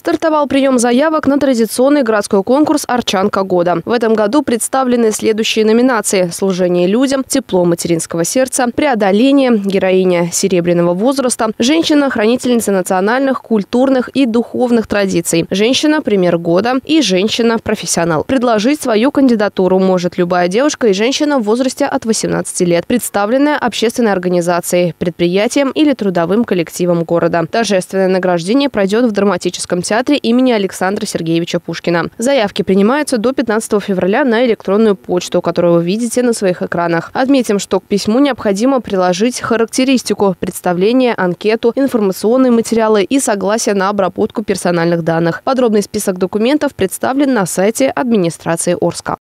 Стартовал прием заявок на традиционный городской конкурс «Арчанка года». В этом году представлены следующие номинации «Служение людям», «Тепло материнского сердца», «Преодоление», «Героиня серебряного возраста», «Женщина-хранительница национальных, культурных и духовных традиций», «Женщина – пример года» и «Женщина-профессионал». Предложить свою кандидатуру может любая девушка и женщина в возрасте от 18 лет, представленная общественной организацией, предприятием или трудовым коллективом города. Торжественное награждение пройдет в драматическом театре имени Александра Сергеевича Пушкина. Заявки принимаются до 15 февраля на электронную почту, которую вы видите на своих экранах. Отметим, что к письму необходимо приложить характеристику, представление, анкету, информационные материалы и согласие на обработку персональных данных. Подробный список документов представлен на сайте администрации Орска.